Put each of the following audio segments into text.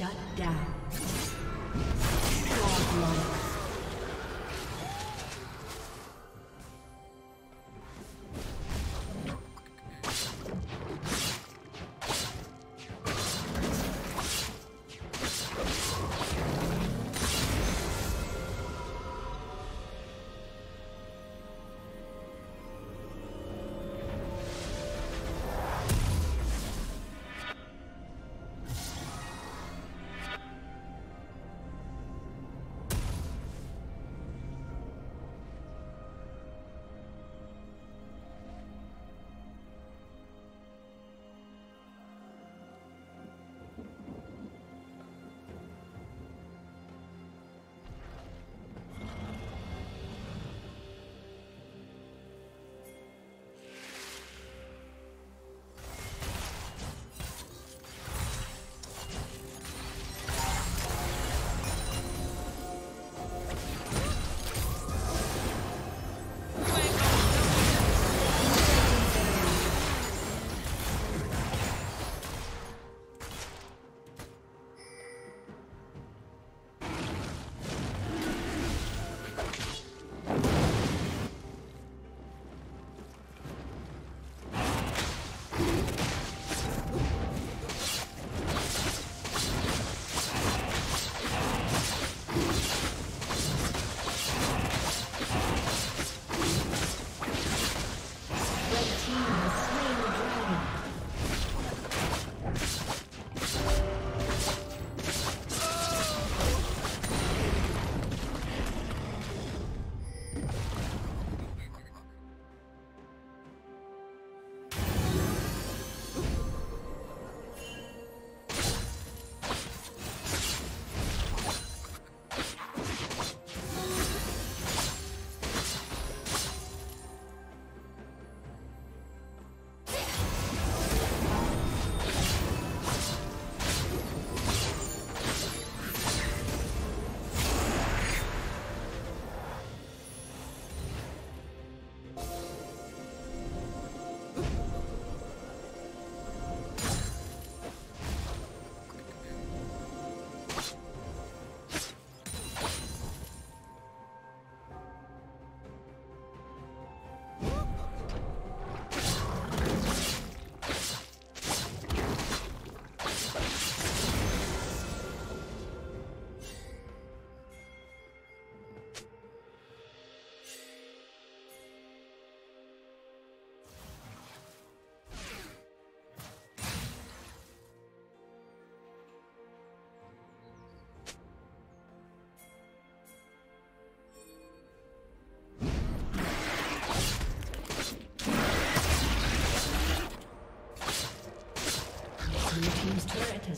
Shut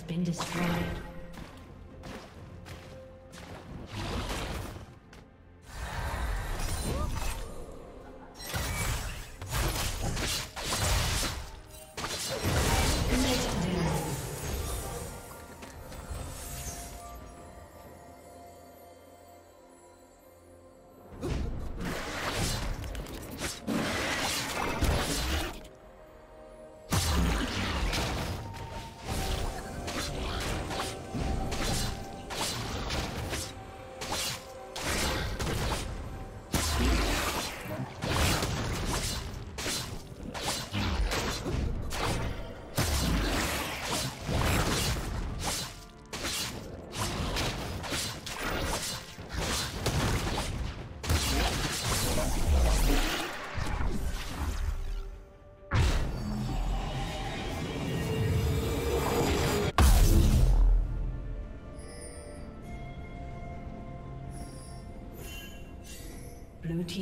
has been destroyed.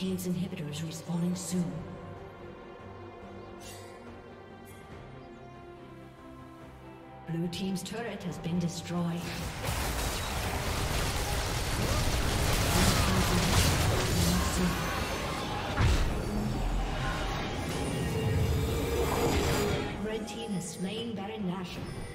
Team's inhibitor is respawning soon. Blue team's turret has been destroyed. Red team has slain Baron Nashor.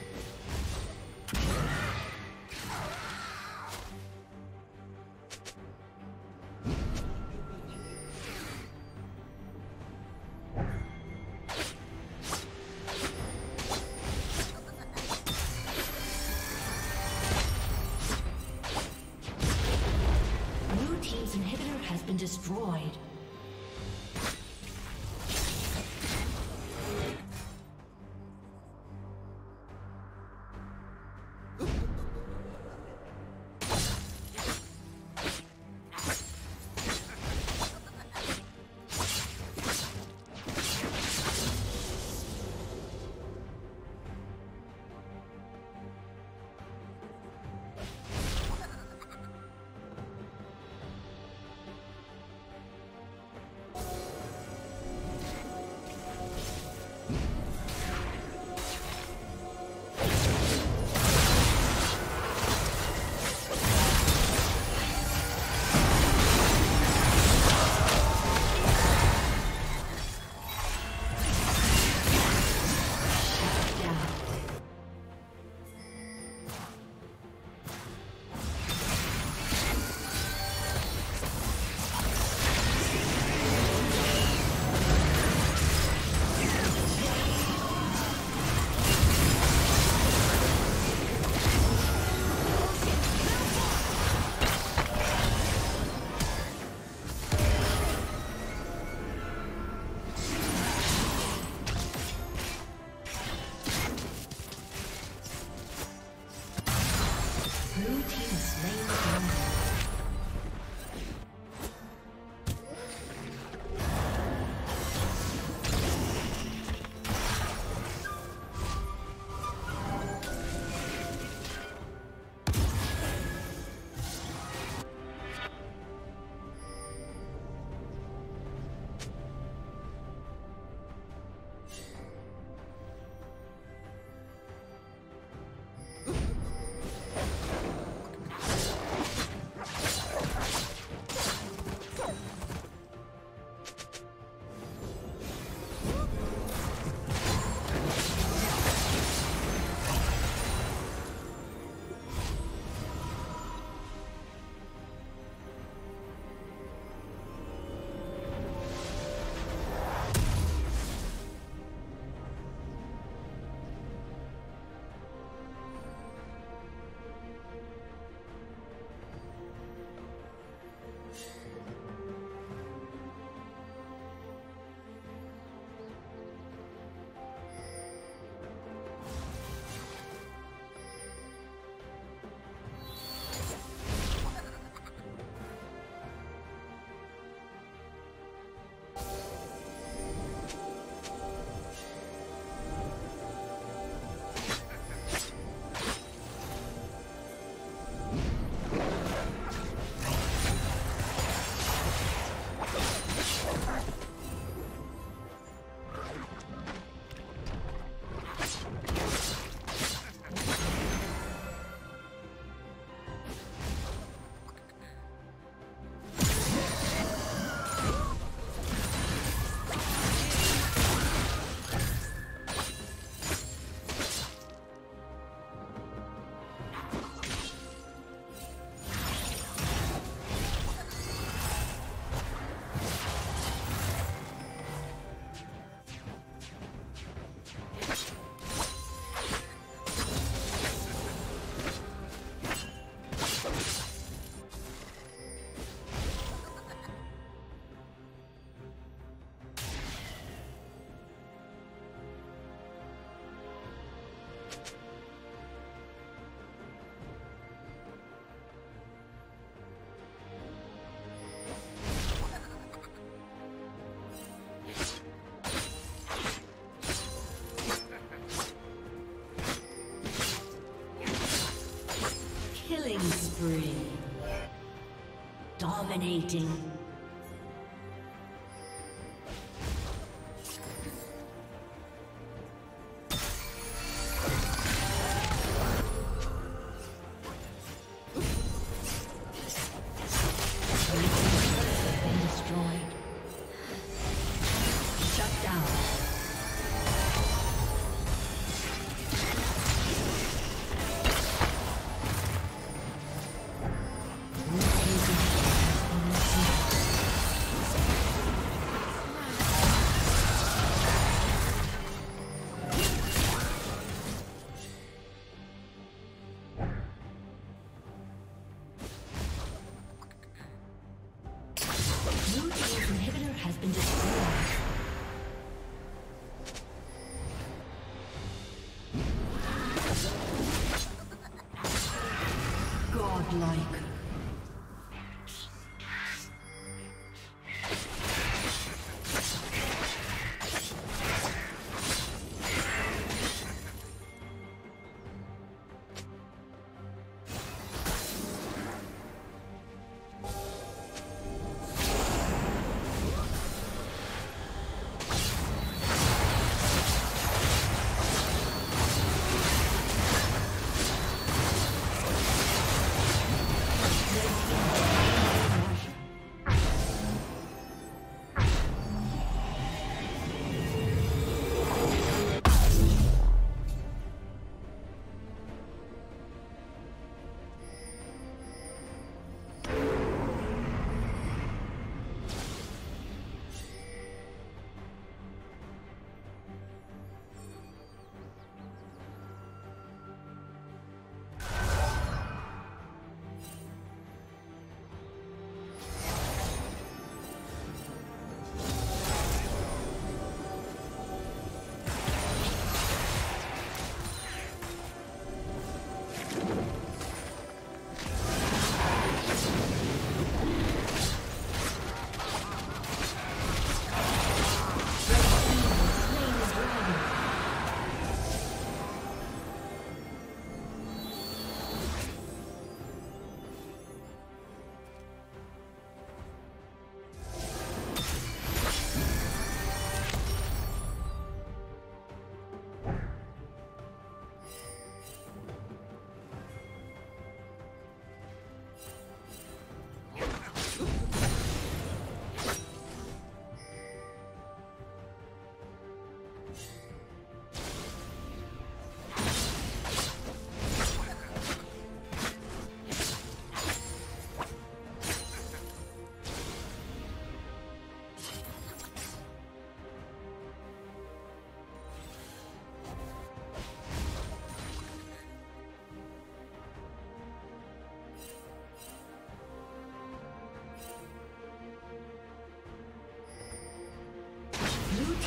Spree. Dominating.